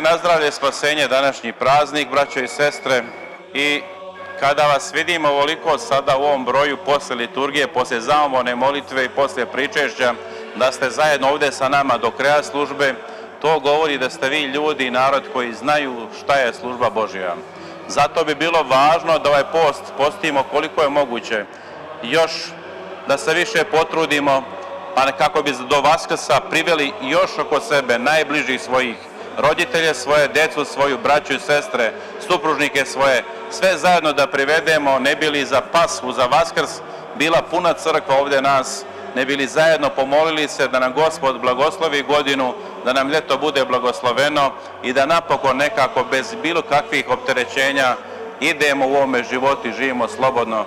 Neka je spasenje današnji praznik, braćo i sestre. I kada vas vidimo ovoliko sada u ovom broju posle liturgije, posle zamone molitve i posle pričešća, da ste zajedno ovde sa nama do kraja službe, to govori da ste vi ljudi i narod koji znaju šta je služba Božja. Zato bi bilo važno da ovaj post postimo koliko je moguće još da se više potrudimo, pa kako bi do Vaskrsa priveli još oko sebe najbližih svojih roditelje, svoje decu, svoju braću i sestre, supružnike svoje, sve zajedno da privedemo, ne bili za Pashu, za Vaskrs, bila puna crkva ovde nas, ne bili zajedno pomolili se da nam Gospod blagoslovi godinu, da nam ljeto bude blagosloveno i da napokon nekako bez bilo kakvih opterećenja idemo u ovome životu i živimo slobodno